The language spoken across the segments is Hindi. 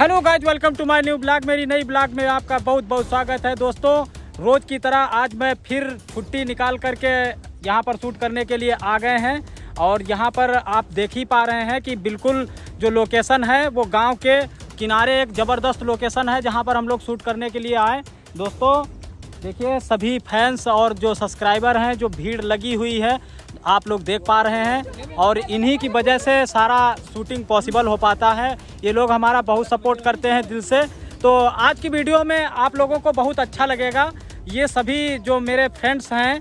Hello guys welcome to my new blog. मेरी नई ब्लॉग में आपका बहुत बहुत स्वागत है दोस्तों। रोज़ की तरह आज मैं फिर छुट्टी निकाल करके यहाँ पर शूट करने के लिए आ गए हैं। और यहाँ पर आप देख ही पा रहे हैं कि बिल्कुल जो लोकेशन है, वो गाँव के किनारे एक ज़बरदस्त लोकेशन है जहाँ पर हम लोग शूट करने के लिए आए। दोस्तों, देखिए, सभी फैंस और जो सब्सक्राइबर हैं, जो भीड़ लगी हुई है आप लोग देख पा रहे हैं और इन्हीं की वजह से सारा शूटिंग पॉसिबल हो पाता है। ये लोग हमारा बहुत सपोर्ट करते हैं दिल से। तो आज की वीडियो में आप लोगों को बहुत अच्छा लगेगा। ये सभी जो मेरे फ्रेंड्स हैं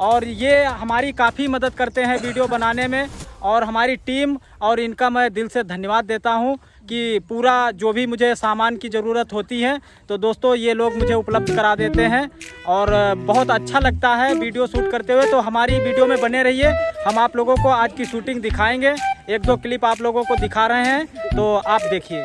और ये हमारी काफ़ी मदद करते हैं वीडियो बनाने में। और हमारी टीम और इनका मैं दिल से धन्यवाद देता हूँ कि पूरा जो भी मुझे सामान की ज़रूरत होती है तो दोस्तों ये लोग मुझे उपलब्ध करा देते हैं। और बहुत अच्छा लगता है वीडियो शूट करते हुए तो हमारी वीडियो में बने रहिए। हम आप लोगों को आज की शूटिंग दिखाएँगे। एक दो क्लिप आप लोगों को दिखा रहे हैं तो आप देखिए।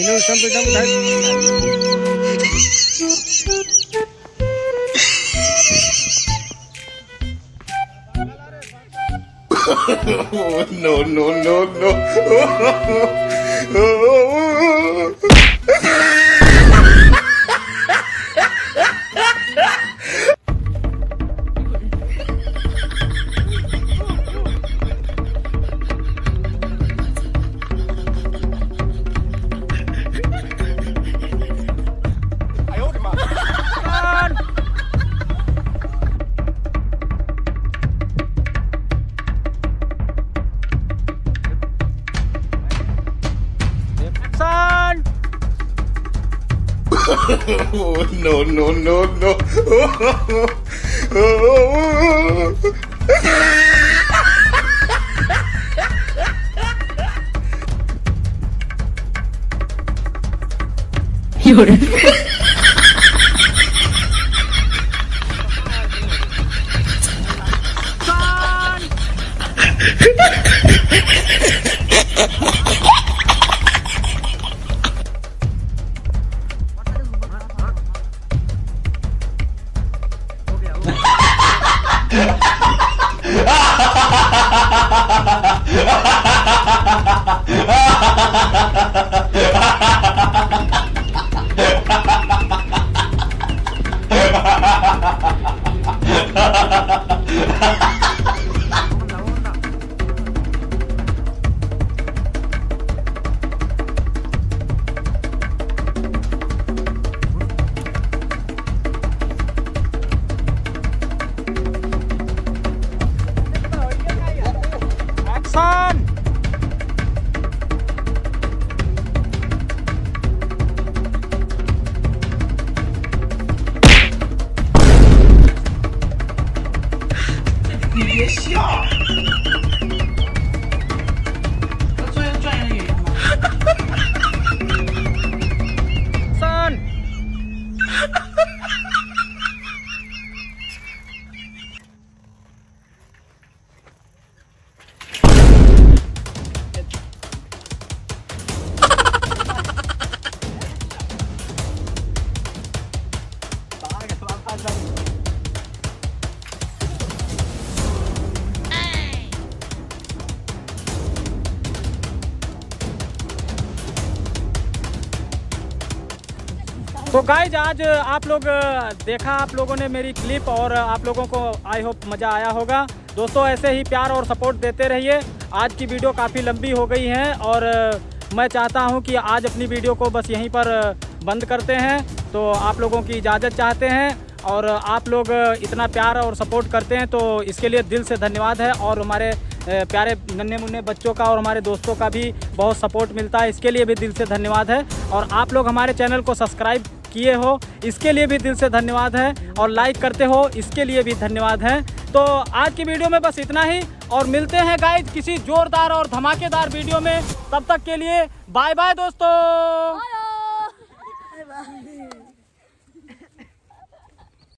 You know something no, no, no, no. Oh, oh, oh, oh, no, no, no, no. Oh, oh, Llora. ha ha ha 你别笑。तो guys आज आप लोग देखा आप लोगों ने मेरी क्लिप और आप लोगों को आई होप मज़ा आया होगा। दोस्तों, ऐसे ही प्यार और सपोर्ट देते रहिए। आज की वीडियो काफ़ी लंबी हो गई है और मैं चाहता हूँ कि आज अपनी वीडियो को बस यहीं पर बंद करते हैं। तो आप लोगों की इजाज़त चाहते हैं और आप लोग इतना प्यार और सपोर्ट करते हैं तो इसके लिए दिल से धन्यवाद है और हमारे प्यारे नन्हे मुन्ने बच्चों का और हमारे दोस्तों का भी बहुत सपोर्ट मिलता है। इसके लिए भी दिल से धन्यवाद है और आप लोग हमारे चैनल को सब्सक्राइब किए हो, इसके लिए भी दिल से धन्यवाद है और लाइक करते हो, इसके लिए भी धन्यवाद है। तो आज की वीडियो में बस इतना ही और मिलते हैं गाइज़ किसी जोरदार और धमाकेदार वीडियो में। तब तक के लिए बाय बाय दोस्तों